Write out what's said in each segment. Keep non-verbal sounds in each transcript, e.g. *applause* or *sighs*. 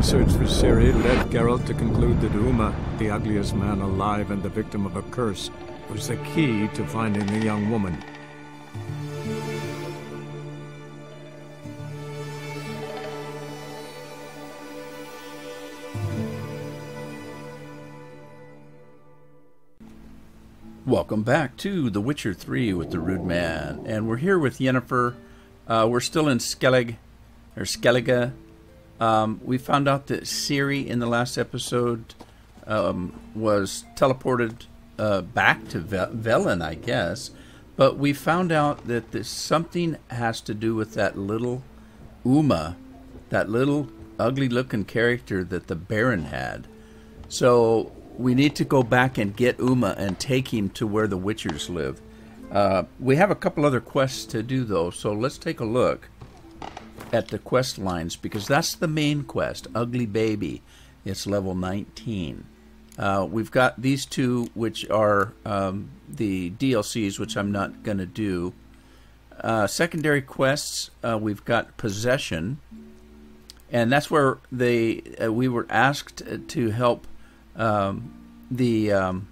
ongoing search for Ciri led Geralt to conclude that Uma, the ugliest man alive and the victim of a curse, was the key to finding the young woman. Welcome back to The Witcher 3 with the Rude Man. And we're here with Yennefer. Uh, we're still in Skellig, or Skellige. Um, we found out that Ciri in the last episode um, was teleported uh, back to Ve- Velen, I guess. But we found out that this, something has to do with that little Uma, that little ugly looking character that the Baron had. So we need to go back and get Uma and take him to where the Witchers live. Uh, we have a couple other quests to do though, so let's take a look at the quest lines because that's the main quest, Ugly Baby. It's level 19. Uh, we've got these two, which are um, the DLCs, which I'm not going to do. Uh, secondary quests, uh, we've got Possession, and that's where they uh, we were asked to help um, the um,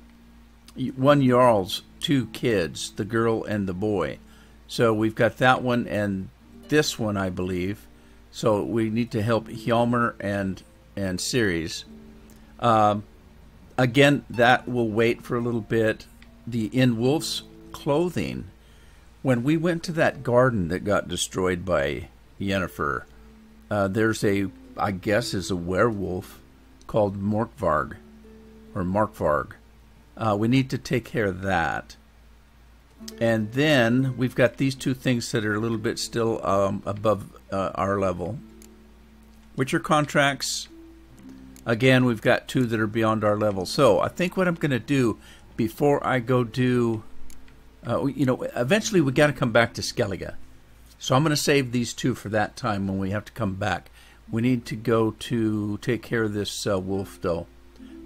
one Jarl's two kids, the girl and the boy. So we've got that one and this one, I believe. So we need to help Hjalmar and and Cerys. Um, again, that will wait for a little bit. The in Wolf's clothing. When we went to that garden that got destroyed by Yennefer, uh, there's a, I guess, is a werewolf called Morkvarg or Markvarg. Uh, we need to take care of that. And then we've got these two things that are a little bit still um, above uh, our level, which are contracts. Again, we've got two that are beyond our level. So I think what I'm going to do before I go do, uh, you know, eventually we got to come back to Skellige. So I'm going to save these two for that time when we have to come back. We need to go to take care of this uh, wolf, though.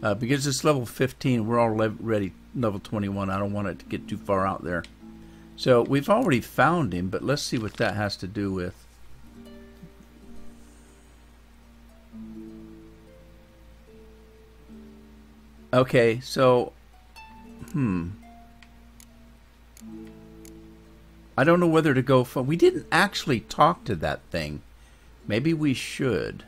Uh, because it's level 15, we're already level 21. I don't want it to get too far out there. So we've already found him, but let's see what that has to do with. Okay, so, hmm. I don't know whether to go for. We didn't actually talk to that thing. Maybe we should.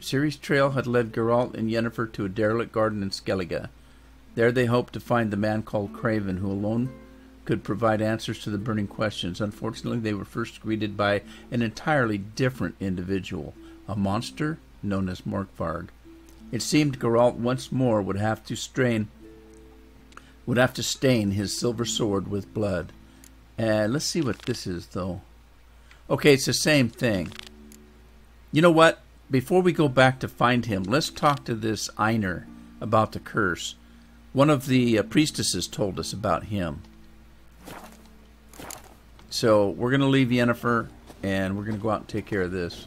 Ciri's trail had led Geralt and Yennefer to a derelict garden in Skellige. There they hoped to find the man called Craven, who alone could provide answers to the burning questions. Unfortunately, they were first greeted by an entirely different individual, a monster known as Morkvarg. It seemed Geralt once more would have to strain would have to stain his silver sword with blood. And uh, let's see what this is though. Okay, it's the same thing. You know what? Before we go back to find him, let's talk to this Einar about the curse. One of the uh, priestesses told us about him. So we're going to leave Yennefer and we're going to go out and take care of this.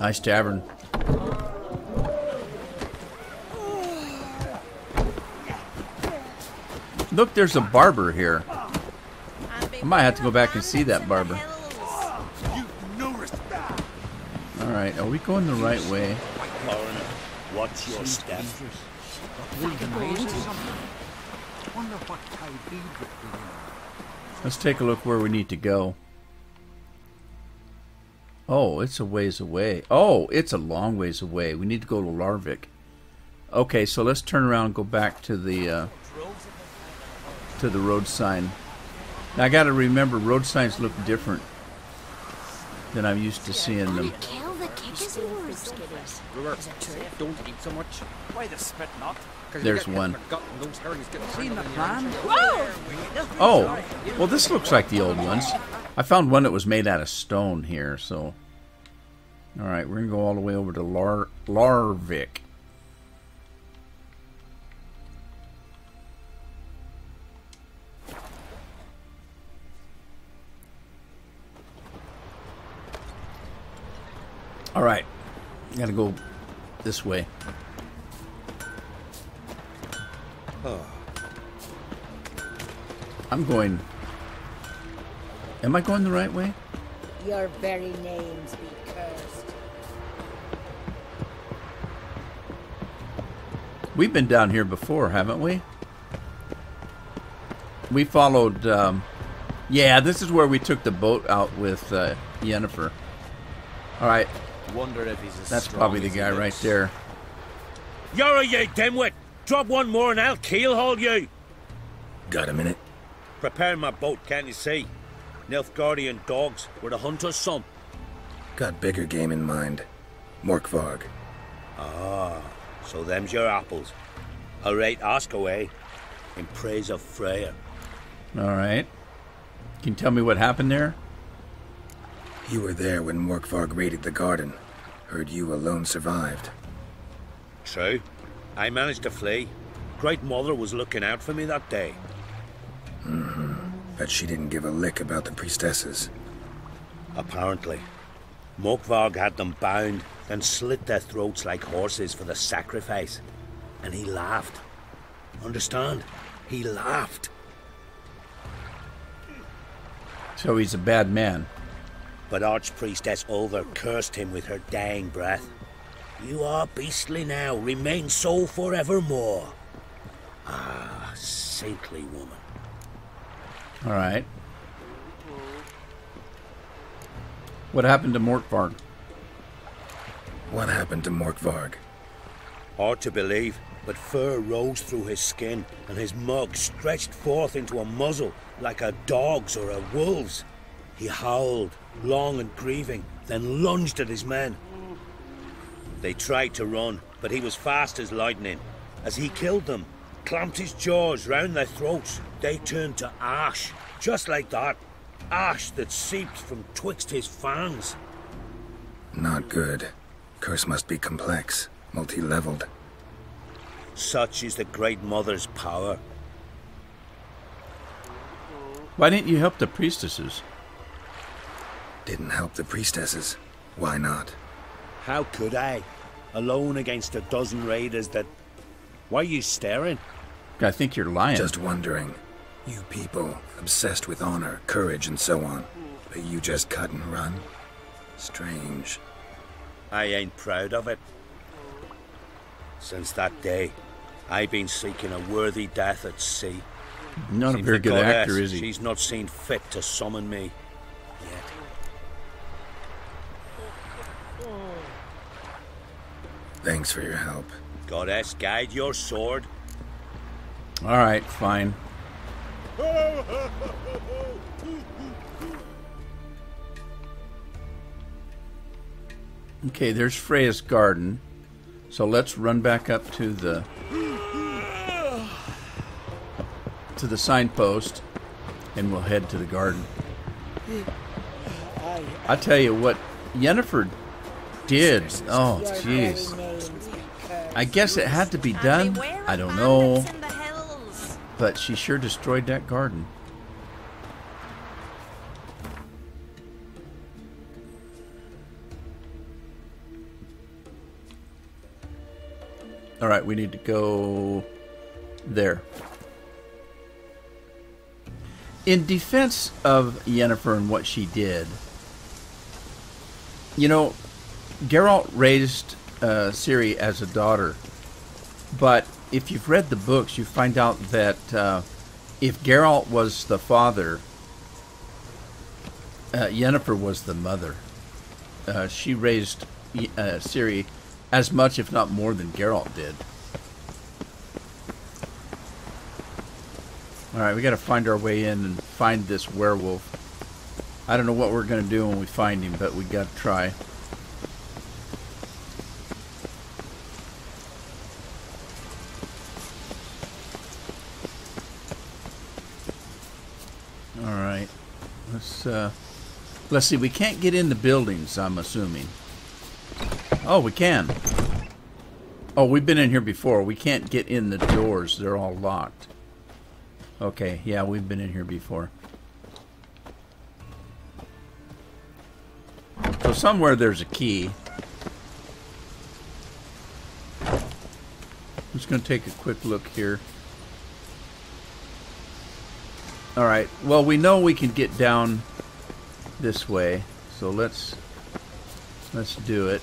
Nice tavern. Look, there's a barber here. I might have to go back and see that barber. Alright, are we going the right way? What's your step? Let's take a look where we need to go. Oh, it's a ways away. Oh, it's a long ways away. We need to go to Larvik. Okay, so let's turn around and go back to the... Uh, to the road sign. Now I got to remember, road signs look different than I'm used to seeing them. There's one. Oh, well, this looks like the old ones. I found one that was made out of stone here, so. All right, we're gonna go all the way over to Lar Larvik. All right, gotta go this way. Oh. I'm going. Am I going the right way? Your very names be cursed. We've been down here before, haven't we? We followed. Um, yeah, this is where we took the boat out with uh, Yennefer. All right, Wonder if he's as that's probably the guy right looks. there. You're a ye dimwit! Drop one more and I'll keelhaul you! Got a minute? Prepare my boat, can't you see? Nilfgaardian dogs were the hunter's son. Got bigger game in mind. Morkvarg. Ah, so them's your apples. All right, ask away. In praise of Freya. All right. Can you tell me what happened there? You were there when Morkvarg raided the garden. Heard you alone survived. True. I managed to flee. Great Mother was looking out for me that day. Mm-hmm. Bet she didn't give a lick about the priestesses. Apparently. Morkvarg had them bound, then slit their throats like horses for the sacrifice. And he laughed. Understand? He laughed. So he's a bad man. But Archpriestess Ulver cursed him with her dying breath. You are beastly now, remain so forevermore. Ah, saintly woman. All right. What happened to Morkvarg? What happened to Morkvarg? Hard to believe, but fur rose through his skin, and his mug stretched forth into a muzzle like a dog's or a wolf's. He howled, long and grieving, then lunged at his men. They tried to run, but he was fast as lightning. As he killed them, clamped his jaws round their throats, they turned to ash, just like that. Ash that seeped from twixt his fangs. Not good. Curse must be complex, multi-leveled. Such is the Great Mother's power. Why didn't you help the priestesses? Didn't help the priestesses. Why not? How could I? Alone against a dozen raiders that. Why are you staring? I think you're lying. Just wondering. You people, obsessed with honor, courage, and so on. But you just cut and run? Strange. I ain't proud of it. Since that day, I've been seeking a worthy death at sea. not a Seems very good goddess, actor, is he? She's not seen fit to summon me Thanks for your help. Goddess, guide your sword. All right, fine. Okay, there's Freya's garden. So let's run back up to the to the signpost and we'll head to the garden. I tell you what Yennefer did. Oh, jeez. very names be cursed. I guess it had to be done. I don't know, but she sure destroyed that garden. All right, we need to go there. In defense of Yennefer and what she did, you know, Geralt raised uh, Ciri as a daughter, but if you've read the books, you find out that uh, if Geralt was the father, uh, Yennefer was the mother. Uh, she raised uh, Ciri as much, if not more, than Geralt did. All right, we got to find our way in and find this werewolf. I don't know what we're going to do when we find him, but we got to try. All right. Let's uh let's see. We can't get in the buildings, I'm assuming. Oh, we can. Oh, we've been in here before. We can't get in the doors. They're all locked. Okay, yeah, we've been in here before. So somewhere there's a key. I'm just going to take a quick look here. All right. Well, we know we can get down this way, so let's let's do it.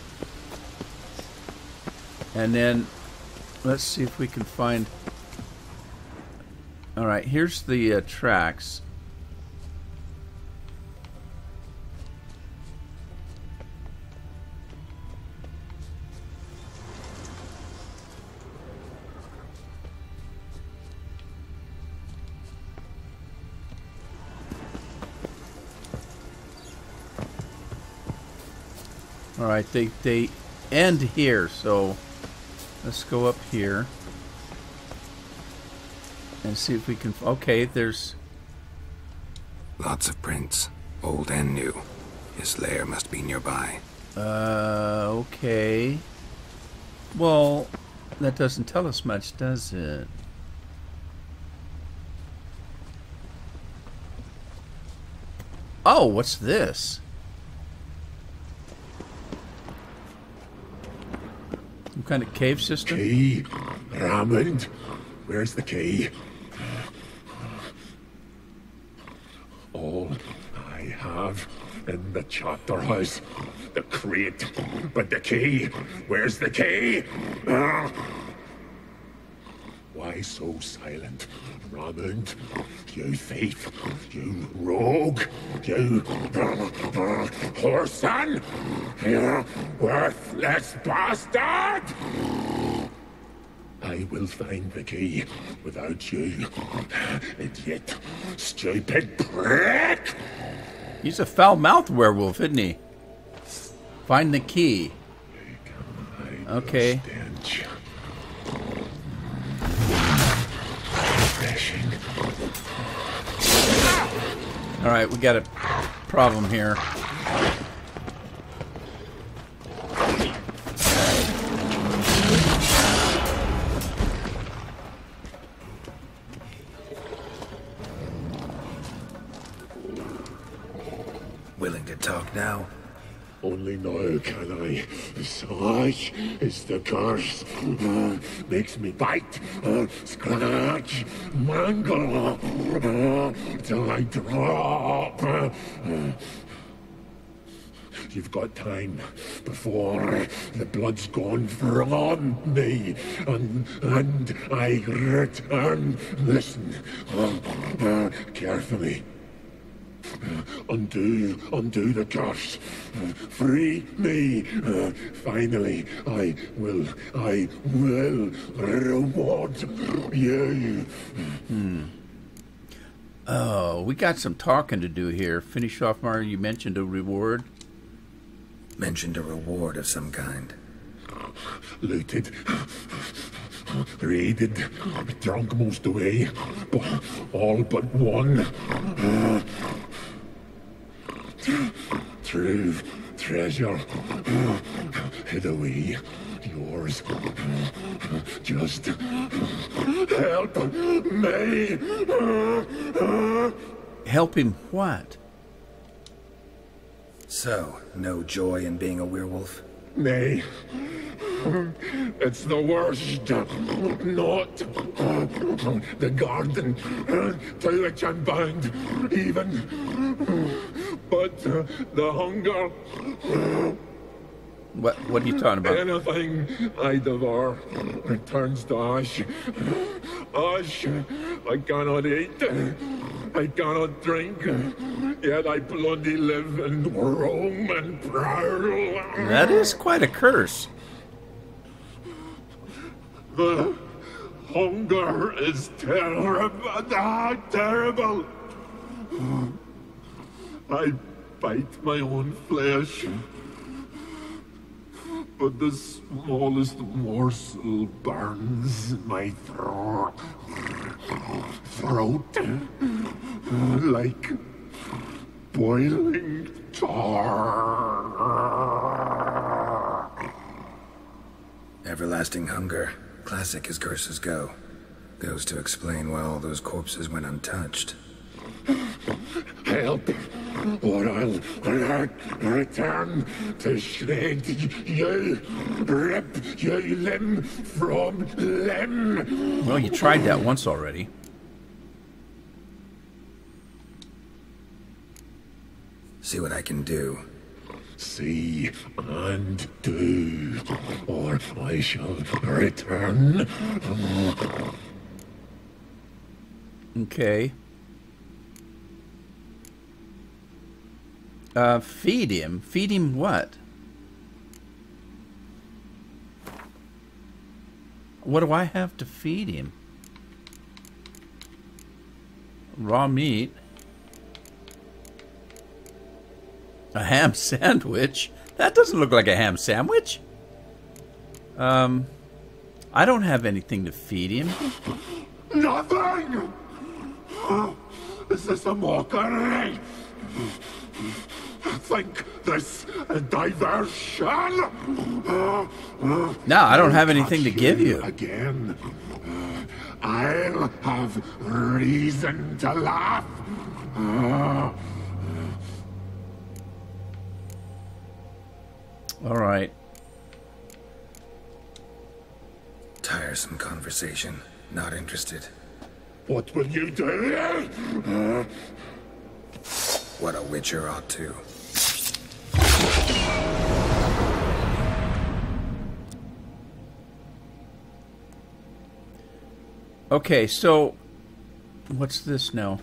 And then let's see if we can find. All right. Here's the uh, tracks. They they end here, so let's go up here and see if we can. Okay, there's Lots of prints, old and new. His lair must be nearby. uh okay. Well, that doesn't tell us much, does it? Oh, what's this? Kind of cave system? Key, Raymond. Where's the key? All I have in the chapter house, the crate, but the key. Where's the key? Ah. Why so silent, Raymond? You thief, you rogue, you whoreson, you worthless bastard! I will find the key without you, idiot, stupid prick! He's a foul-mouthed werewolf, isn't he? Find the key. Okay. All right, we got a problem here. Willing to talk now? Only now can I. Such is the curse. Uh, makes me bite, uh, scratch, mangle, uh, till I drop. Uh, You've got time before the blood's gone from me and, and I return. Listen uh, uh, carefully. Uh, undo, undo the curse. Uh, free me. Uh, finally, I will, I will reward you. Oh, we got some talking to do here. Finish off, Mario. You mentioned a reward. Mentioned a reward of some kind. Looted, raided, drunk most away, but all but one. True treasure hid away. Yours. Just help me. Help him what? So, no joy in being a werewolf? Nay. It's the worst. Not the garden to which I'm bound, even. But uh, the hunger. What What are you talking about? Anything I devour returns to ash. Ash I cannot eat. I cannot drink. Yet I bloody live and roam and prowl. That is quite a curse. The hunger is terrible. Ah, terrible. I bite my own flesh. But the smallest morsel uh, burns my throat. Throat. Like boiling tar. Everlasting hunger. Classic as curses go. Goes to explain why all those corpses went untouched. Help, or I'll return to shred you, rip you limb from limb. Well, you tried that once already. See what I can do. See and do, or I shall return. Okay. Uh, feed him. Feed him what? What do I have to feed him? Raw meat. A ham *laughs* sandwich? That doesn't look like a ham sandwich. Um, I don't have anything to feed him. Nothing! Is this a mockery? Think this a diversion? No, I don't have anything to give you. Again. I'll have reason to laugh. All right. Tiresome conversation. Not interested. What will you do? What a witcher ought to. Okay, so what's this now?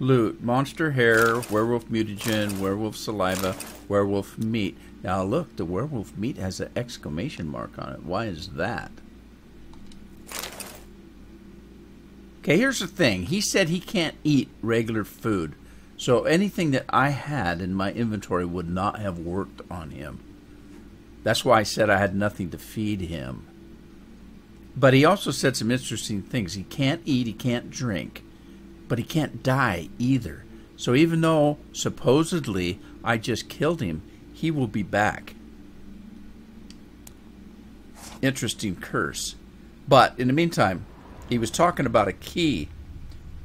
Loot, monster hair, werewolf mutagen, werewolf saliva, werewolf meat. Now look, the werewolf meat has an exclamation mark on it. Why is that? Okay, here's the thing. He said he can't eat regular food. So anything that I had in my inventory would not have worked on him. That's why I said I had nothing to feed him. But he also said some interesting things. He can't eat, he can't drink, but he can't die either. So even though supposedly I just killed him, he will be back. Interesting curse. But in the meantime, he was talking about a key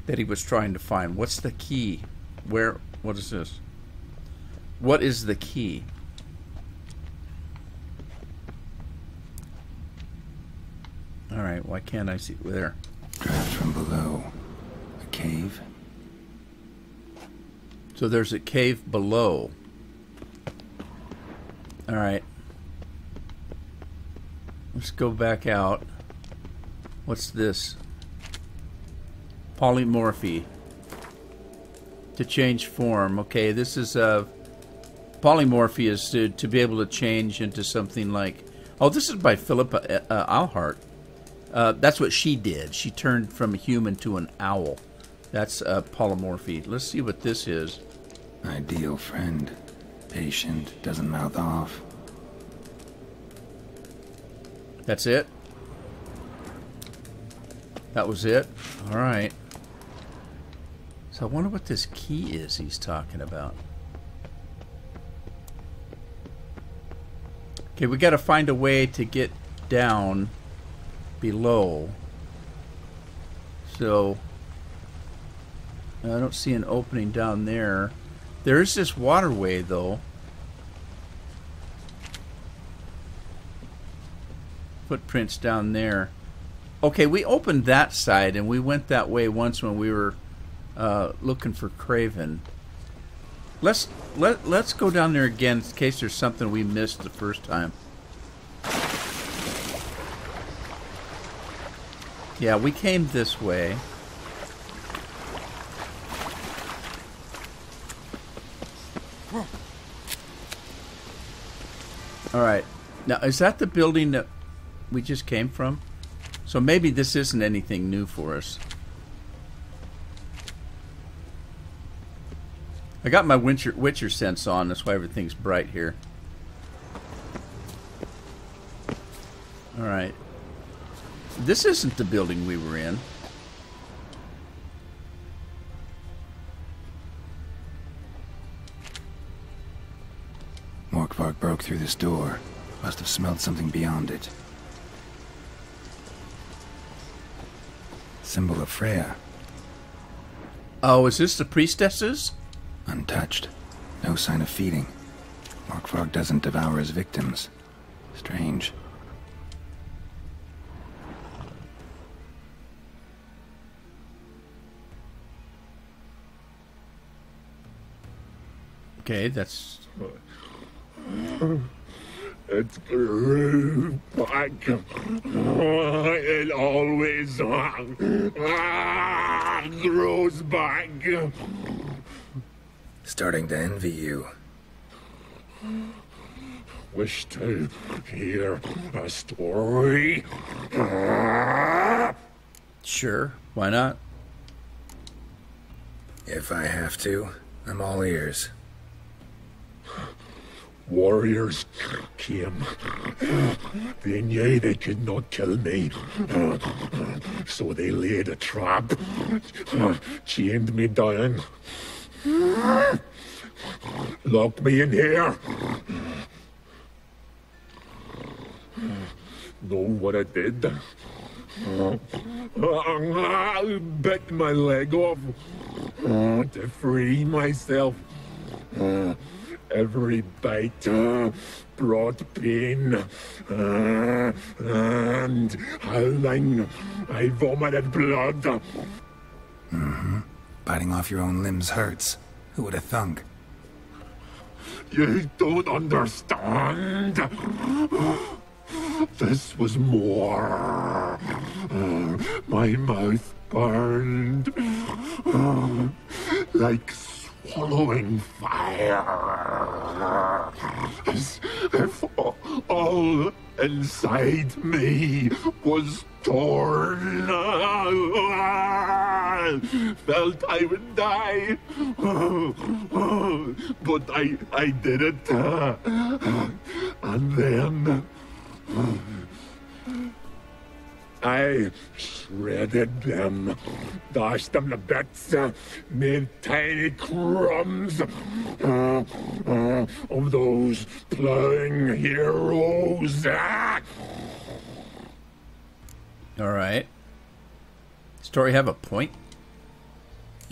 that he was trying to find. What's the key? Where? What is this? What is the key? All right. Why can't I see there? Draft from below. A cave? So there's a cave below. All right. Let's go back out. What's this? Polymorphy. To change form. Okay, this is uh, polymorphy is to, to be able to change into something like. Oh, this is by Philippa uh, Eilhart. Uh, that's what she did. She turned from a human to an owl. That's uh, polymorphy. Let's see what this is. Ideal friend. Patient, doesn't mouth off. That's it? That was it? Alright. So I wonder what this key is he's talking about. Okay, we gotta find a way to get down below. So I don't see an opening down there. There is this waterway though. Footprints down there. Okay, we opened that side and we went that way once when we were uh, looking for Craven. Let's let let's go down there again in case there's something we missed the first time. Yeah, we came this way. All right. Now, is that the building that we just came from? So maybe this isn't anything new for us. I got my Witcher, Witcher sense on, that's why everything's bright here. Alright. This isn't the building we were in. Morkvarg broke through this door. Must have smelled something beyond it. Symbol of Freya. Oh, is this the priestesses? Untouched. No sign of feeding. Morkvarg doesn't devour his victims. Strange. Okay, that's It grew back. It always ah, grows back. Starting to envy you. Wish to hear a story? sure. Why not? If I have to, I'm all ears. Warriors came. They knew they could not kill me. So they laid a trap, chained me down, locked me in here. Know what I did? I bit my leg off to free myself. Every bite brought pain and howling. I vomited blood. Mm-hmm. Biting off your own limbs hurts. Who would have thunk? You don't understand. This was more. My mouth burned like swallowing fire. As if all inside me was torn. Felt I would die, but I I did it, and then. I shredded them, dashed them to bits, made tiny crumbs uh, uh, of those plowing heroes. All right. Story have a point?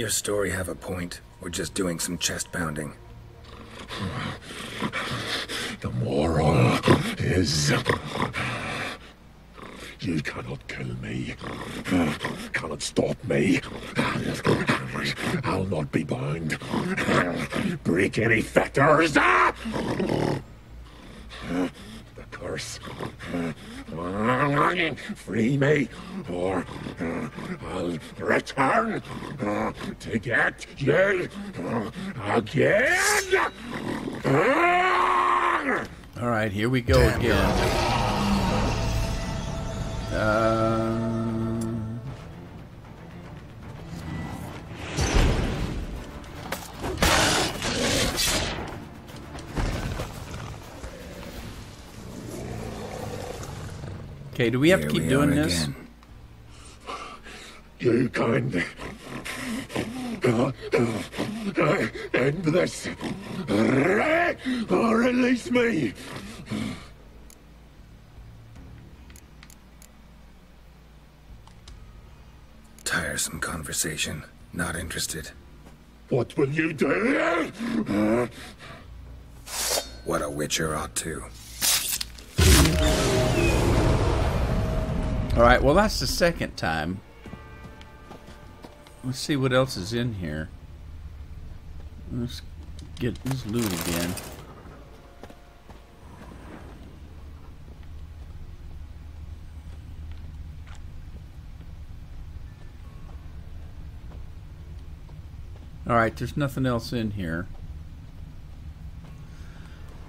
Your story have a point. We're just doing some chest pounding. The moral is you cannot kill me, cannot stop me. I'll not be bound. Break any fetters. The curse. Free me, or uh, I'll return uh, to get you uh, again. All right, here we go again. Um, okay, do we have to keep doing this? again. You kind uh, end this or release me. Tiresome conversation. Not interested. What will you do? What a witcher ought to. All right, well, that's the second time. Let's see what else is in here. Let's get this loot again. All right, there's nothing else in here.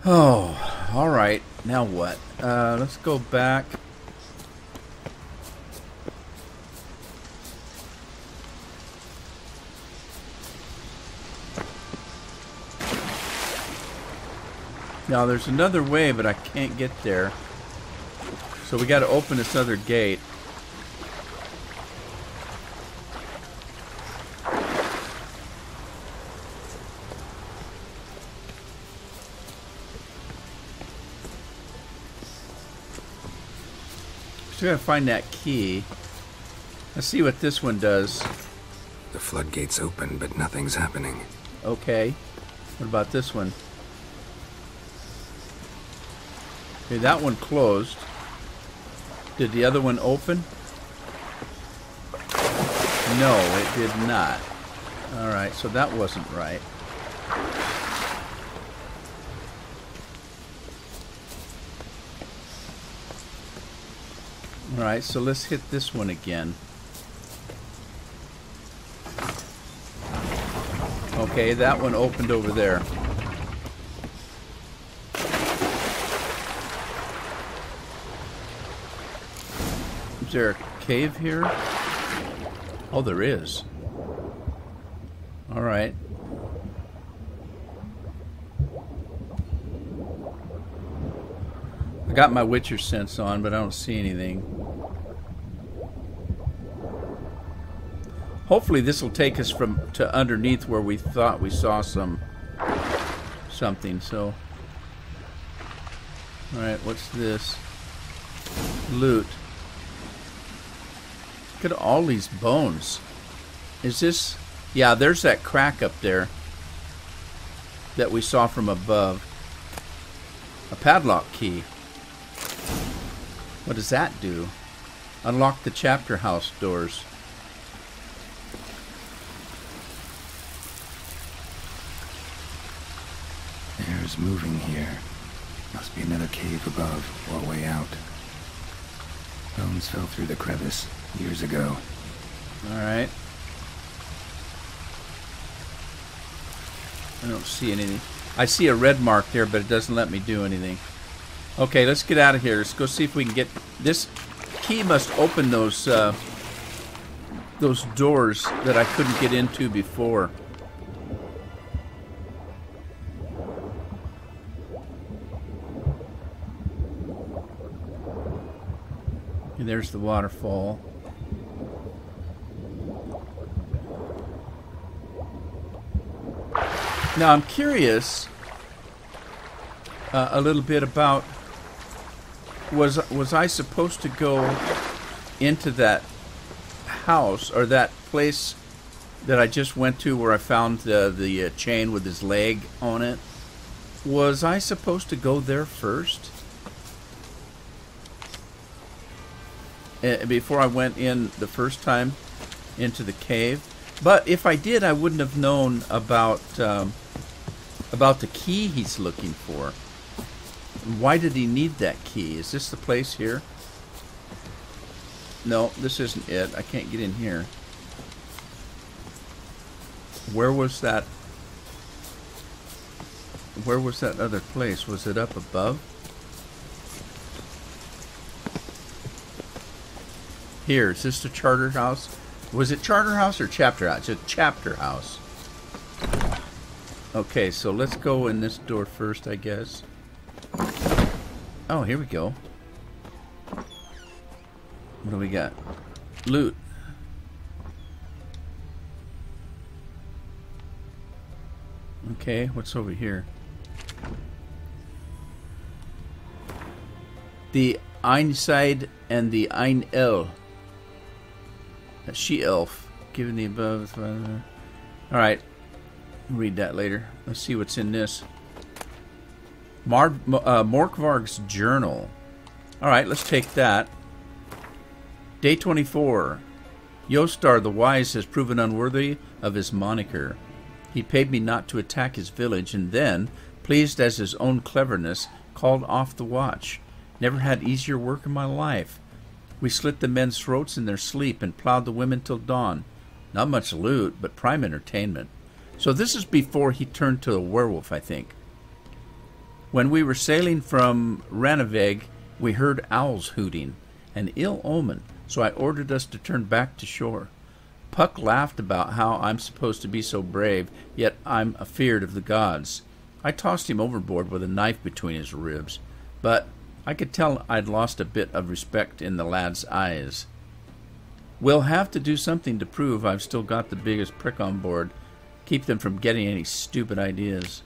Oh, all right. Now what? Uh, let's go back. Now there's another way, but I can't get there. So we got to open this other gate. Still gotta find that key. Let's see what this one does. The floodgates open, but nothing's happening. Okay. What about this one? Okay, that one closed. Did the other one open? No, it did not. Alright, so that wasn't right. Alright, so let's hit this one again. Okay, that one opened over there. Is there a cave here? Oh, there is. All right. I got my Witcher sense on, but I don't see anything. Hopefully this will take us from to underneath where we thought we saw some something. So, all right, what's this? Loot. Look at all these bones. Is this? Yeah, there's that crack up there that we saw from above. A padlock key. What does that do? Unlock the chapter house doors. Air's moving here. Must be another cave above or way out. Bones fell through the crevice years ago. Alright. I don't see anything. I see a red mark there, but it doesn't let me do anything. Okay, let's get out of here. Let's go see if we can get... This key must open those, uh, those doors that I couldn't get into before. And there's the waterfall. Now I'm curious uh, a little bit about was was I supposed to go into that house or that place that I just went to where I found the the uh, chain with his leg on it? Was I supposed to go there first? Before I went in the first time into the cave. But if I did, I wouldn't have known about um, about the key he's looking for. Why did he need that key? Is this the place here? No, this isn't it. I can't get in here. Where was that? Where was that other place? Was it up above? Here, is this the charter house? Was it charter house or chapter house? It's a chapter house. Okay, so let's go in this door first, I guess. Oh, here we go. What do we got? Loot. Okay, what's over here? The Aen Seidhe and the Aen Elle. She elf. Given the above. Uh, Alright. Read that later. Let's see what's in this. Mar uh, Morkvarg's journal. Alright, let's take that. Day 24. Yostar the Wise has proven unworthy of his moniker. He paid me not to attack his village, and then, pleased as his own cleverness, called off the watch. Never had easier work in my life. We slit the men's throats in their sleep and plowed the women till dawn. Not much loot, but prime entertainment. So this is before he turned to a werewolf, I think. When we were sailing from Rannvaig, we heard owls hooting, an ill omen, so I ordered us to turn back to shore. Puck laughed about how I'm supposed to be so brave, yet I'm afeard of the gods. I tossed him overboard with a knife between his ribs, but I could tell I'd lost a bit of respect in the lad's eyes. We'll have to do something to prove I've still got the biggest prick on board. Keep them from getting any stupid ideas.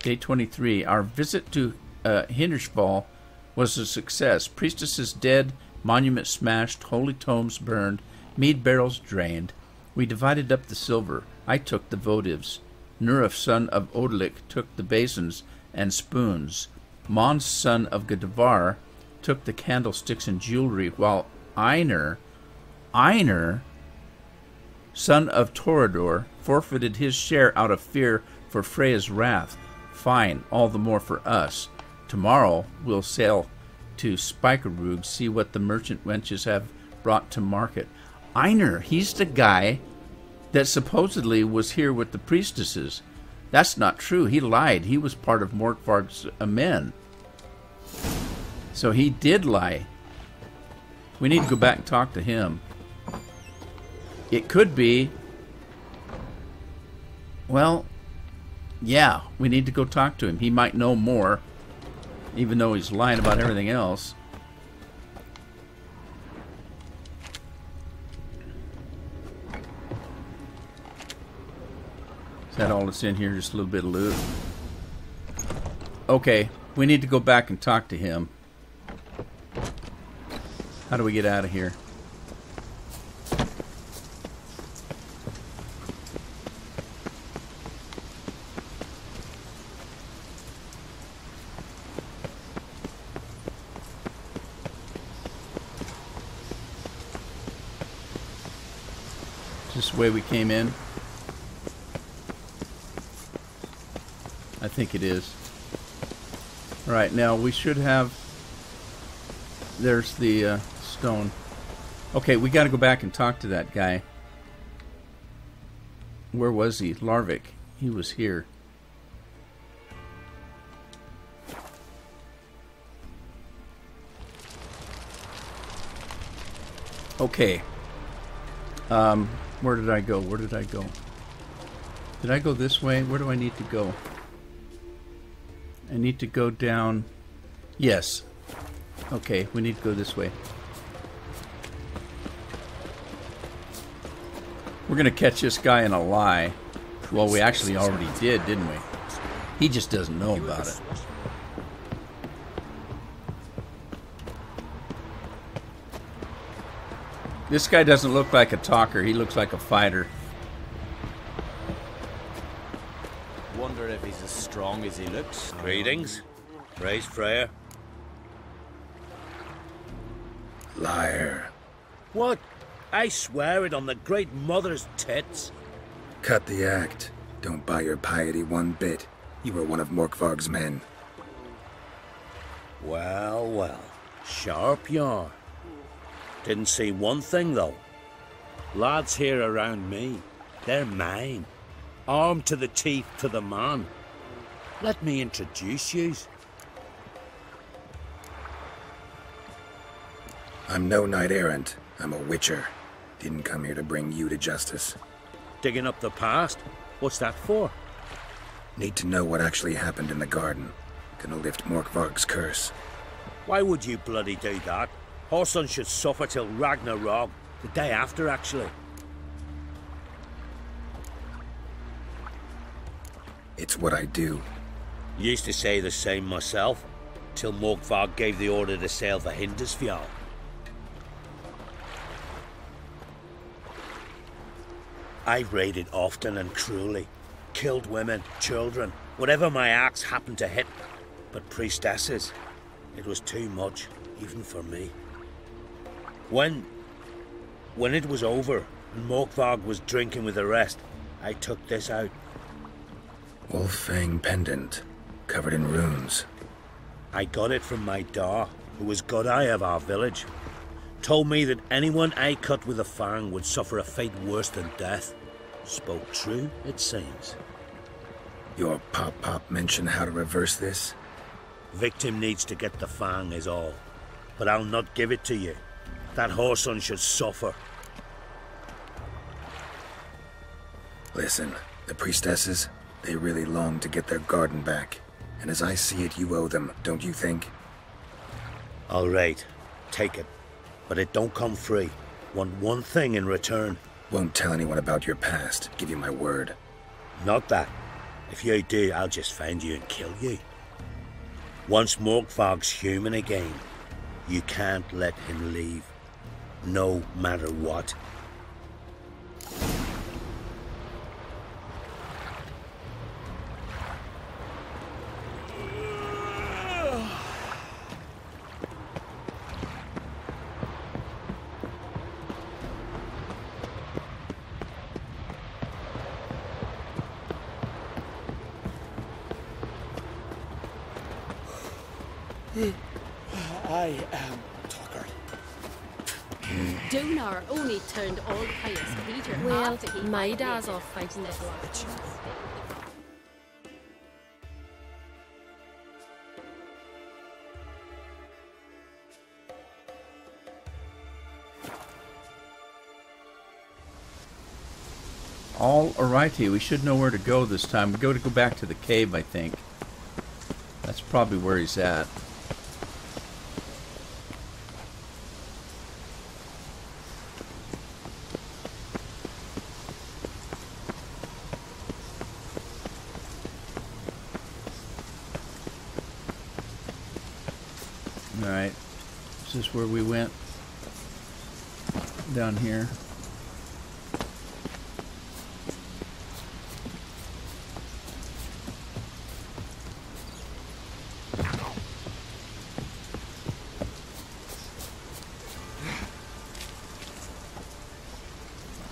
Day 23. Our visit to uh, Hindarsfjall was a success. Priestesses dead, monument smashed, holy tomes burned, mead barrels drained. We divided up the silver. I took the votives. Nurif, son of Odalik, took the basins and spoons. Mon's son of Gadavar took the candlesticks and jewelry, while Einar, Einar, son of Torador, forfeited his share out of fear for Freya's wrath. Fine, all the more for us. Tomorrow we'll sail to Spikeroog, see what the merchant wenches have brought to market. Einar, he's the guy that supposedly was here with the priestesses. That's not true. He lied. He was part of Morkvarg's men. So he did lie. We need to go back and talk to him. It could be. Well, yeah, we need to go talk to him. He might know more, even though he's lying about everything else. Is that all that's in here? Just a little bit of loot. Okay, we need to go back and talk to him. How do we get out of here? Way we came in? I think it is. Alright, now we should have... There's the uh, stone. Okay, we gotta go back and talk to that guy. Where was he? Larvik. He was here. Okay. Um, where did I go? Where did I go? Did I go this way? Where do I need to go? I need to go down. Yes. Okay, we need to go this way. We're gonna catch this guy in a lie. Well, we actually already did, didn't we? He just doesn't know about it. This guy doesn't look like a talker. He looks like a fighter. Wonder if he's as strong as he looks. Greetings. Praise Freya. Liar. What? I swear it on the great mother's tits. Cut the act. Don't buy your piety one bit. You were one of Morkvarg's men. Well, well. Sharp yarn. Didn't see one thing, though. Lads here around me, they're mine. Armed to the teeth to the man. Let me introduce you. I'm no knight errant. I'm a witcher. Didn't come here to bring you to justice. Digging up the past? What's that for? Need to know what actually happened in the garden. Gonna lift Morkvarg's curse. Why would you bloody do that? Horson should suffer till Ragnarok. The day after, actually. It's what I do. Used to say the same myself, till Morkvarg gave the order to sail for Hindarsfjall. I've raided often and cruelly, killed women, children, whatever my axe happened to hit. But priestesses, it was too much, even for me. When. when it was over and Morkvarg was drinking with the rest, I took this out. Wolf Fang pendant, covered in runes. I got it from my da, who was god eye of our village. Told me that anyone I cut with a fang would suffer a fate worse than death. Spoke true, it seems. Your pop pop mentioned how to reverse this? Victim needs to get the fang, is all. But I'll not give it to you. That Horson should suffer. Listen, the priestesses, they really long to get their garden back. And as I see it, you owe them, don't you think? All right, take it. But it don't come free. Want one thing in return. Won't tell anyone about your past, give you my word. Not that. If you do, I'll just find you and kill you. Once Morkvarg's human again, you can't let him leave. No matter what. All righty, we should know where to go this time. We go to go back to the cave, I think. That's probably where he's at. Alright. This is where we went? Down here.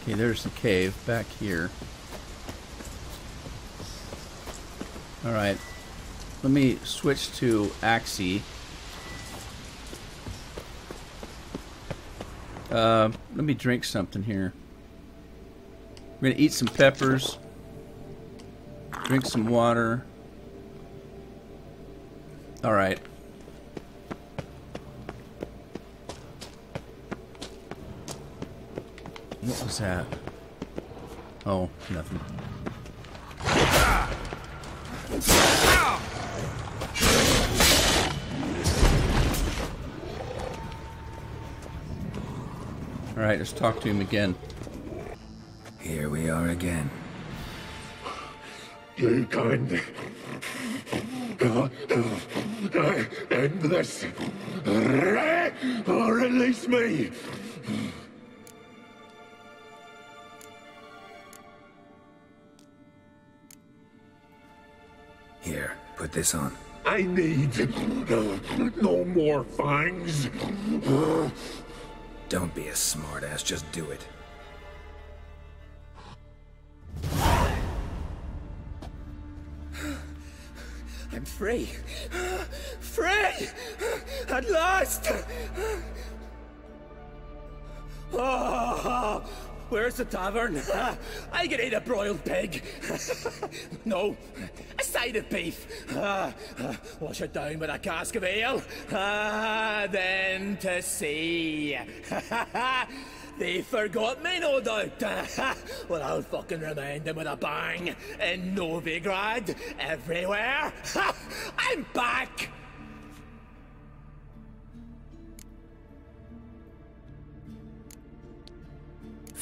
Okay, there's the cave back here. Alright. Let me switch to Axii. Uh, let me drink something here. We're gonna eat some peppers. Drink some water. Alright. Alright, let's talk to him again. Here we are again. You kind. Uh, end this. Or release me. Here, put this on. I need no more fangs. Don't be a smartass, just do it. *sighs* I'm free. Free! At last! Oh, *sighs* where's the tavern? *laughs* I can eat a broiled pig. *laughs* no, a side of beef. *sighs* Wash it down with a cask of ale. *sighs* Then to sea. *laughs* They forgot me, no doubt. well, I'll fucking remind them with a bang. In Novigrad, everywhere. I'm back!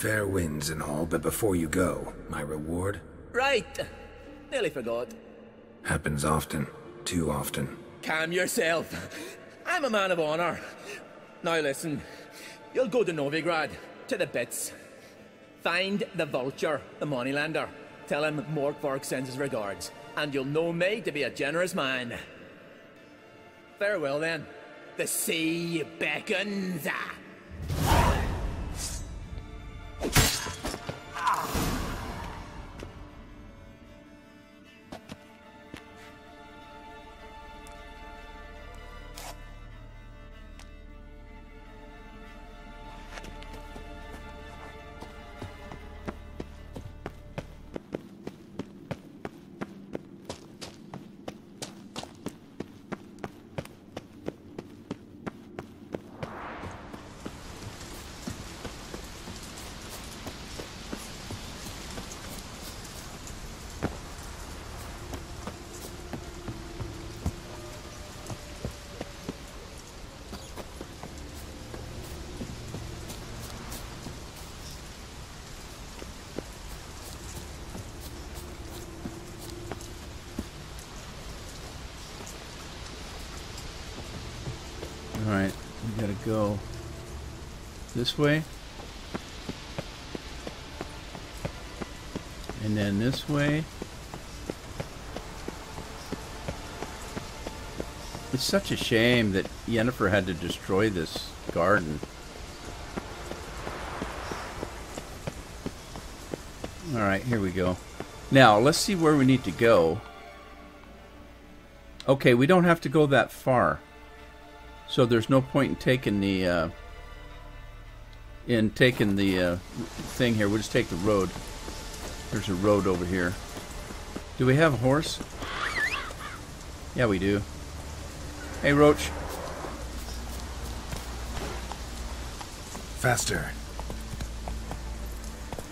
Fair winds and all, but before you go, my reward Right. Nearly forgot. happens often. Too often. Calm yourself. I'm a man of honor. Now listen. You'll go to Novigrad, to the bits. Find the vulture, the moneylender. Tell him Morkvarg sends his regards, and you'll know me to be a generous man. Farewell then. The sea beckons. Ah! you this way. And then this way. It's such a shame that Yennefer had to destroy this garden. Alright, here we go. Now, let's see where we need to go. Okay, we don't have to go that far. So there's no point in taking the uh, in taking the uh, thing here. We'll just take the road. There's a road over here. Do we have a horse? Yeah, we do. Hey, Roach. Faster.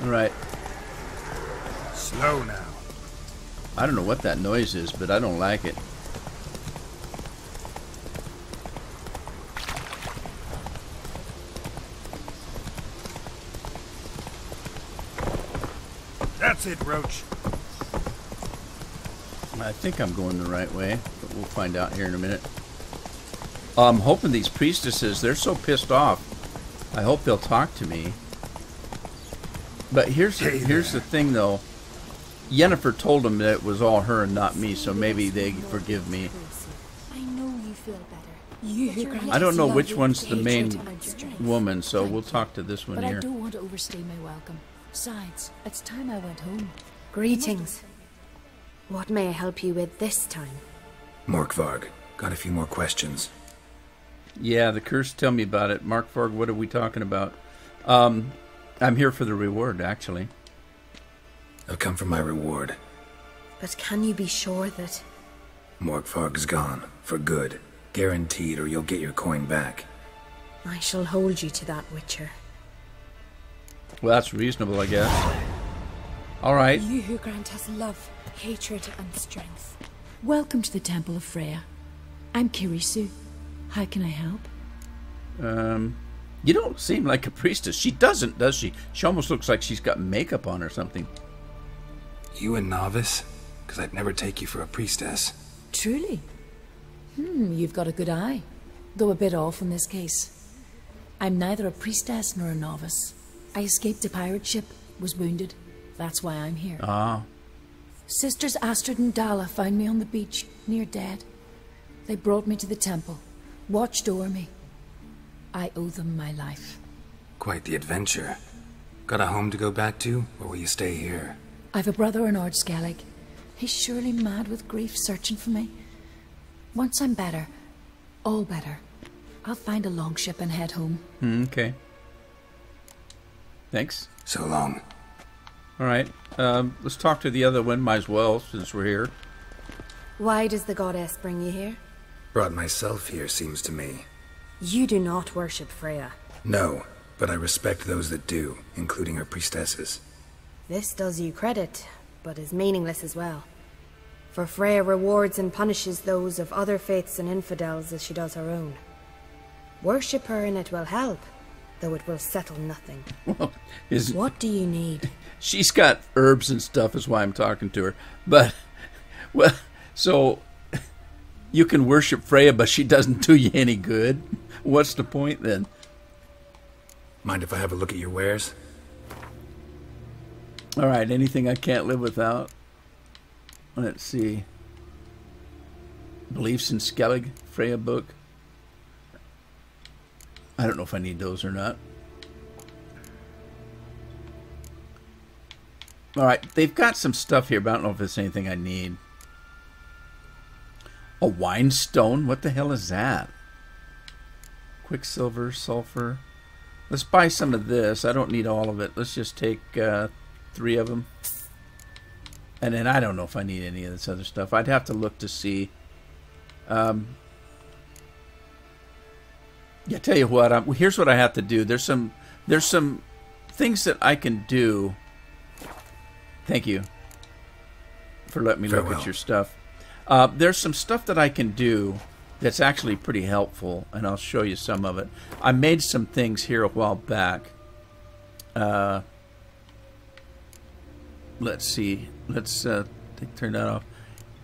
All right. Slow now. I don't know what that noise is, but I don't like it. That's it, Roach. I think I'm going the right way, but we'll find out here in a minute. I'm hoping these priestesses, they're so pissed off. I hope they'll talk to me. But here's Hey here's the thing though. Yennefer told them that it was all her and not me, so maybe they forgive me. I know you feel better. You But your grant I don't know which one's the main and woman, so we'll talk to this one But I don't want to overstay my welcome. Besides, it's time I went home. Greetings. What may I help you with this time? Morkvarg, got a few more questions. Yeah, the curse. Tell me about it, Morkvarg. What are we talking about? Um, I'm here for the reward, actually. I've come for my reward. But can you be sure that Morkvarg's gone. For good. Guaranteed, or you'll get your coin back. I shall hold you to that, Witcher? Well, that's reasonable, I guess. All right. You who grant us love, hatred, and strength. Welcome to the Temple of Freya. I'm Kirisu. How can I help? Um, you don't seem like a priestess. She doesn't, does she? She almost looks like she's got makeup on or something. You a novice? Because I'd never take you for a priestess. Truly? Hmm, you've got a good eye. Though a bit off in this case. I'm neither a priestess nor a novice. I escaped a pirate ship, was wounded. That's why I'm here. Ah, Sisters Astrid and Dala found me on the beach, near dead. They brought me to the temple, watched over me. I owe them my life. Quite the adventure. Got a home to go back to, or will you stay here? I've a brother in Ard Skellig. He's surely mad with grief searching for me. Once I'm better, all better, I'll find a longship and head home. hmm, okay. Thanks. So long. All right. Um, let's talk to the other one. Might as well, since we're here. Why does the goddess bring you here? Brought myself here, seems to me. You do not worship Freya. No, but I respect those that do, including her priestesses. This does you credit, but is meaningless as well. For Freya rewards and punishes those of other faiths and infidels as she does her own. Worship her and it will help, though it will settle nothing. Well, is *laughs* What do you need? *laughs* she's got herbs and stuff is why I'm talking to her. But *laughs* well, so you can worship Freya, but she doesn't do you any good. What's the point then? Mind if I have a look at your wares? All right, anything I can't live without. Let's see. Beliefs in Skellig, Freya book. I don't know if I need those or not. All right, they've got some stuff here, but I don't know if it's anything I need. A wine stone? What the hell is that? Quicksilver, sulfur. Let's buy some of this. I don't need all of it. Let's just take uh, three of them. And then I don't know if I need any of this other stuff. I'd have to look to see. Um, yeah, tell you what. I'm, here's what I have to do. There's some. There's some things that I can do. Thank you for letting me look at your stuff. Uh, there's some stuff that I can do that's actually pretty helpful, and I'll show you some of it. I made some things here a while back. Uh, let's see. Let's uh, turn that off.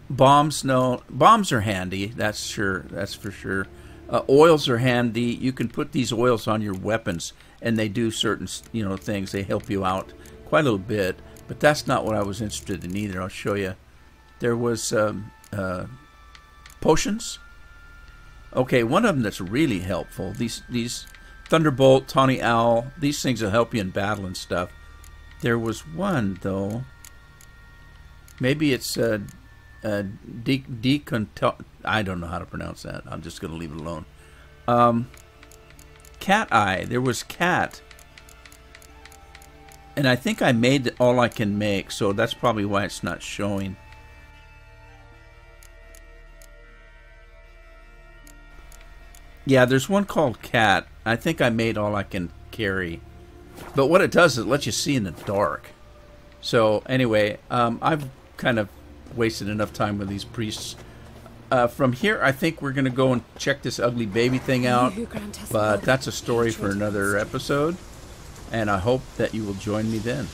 Bombs, no. Bombs are handy. That's sure. That's for sure. Uh, oils are handy. You can put these oils on your weapons, and they do certain, you know, things. They help you out quite a little bit. But that's not what I was interested in either. I'll show you. There was um, uh, potions. Okay, one of them that's really helpful. These these Thunderbolt, Tawny Owl. These things will help you in battle and stuff. There was one though. Maybe it's uh, uh, de- deconto- I don't know how to pronounce that. I'm just going to leave it alone. Um, cat eye. There was cat. And I think I made all I can make, so that's probably why it's not showing. Yeah, there's one called cat. I think I made all I can carry. But what it does is it lets you see in the dark. So anyway, um, I've kind of wasted enough time with these priests. Uh, from here, I think we're going to go and check this ugly baby thing out. But that's a story for another episode. And I hope that you will join me then.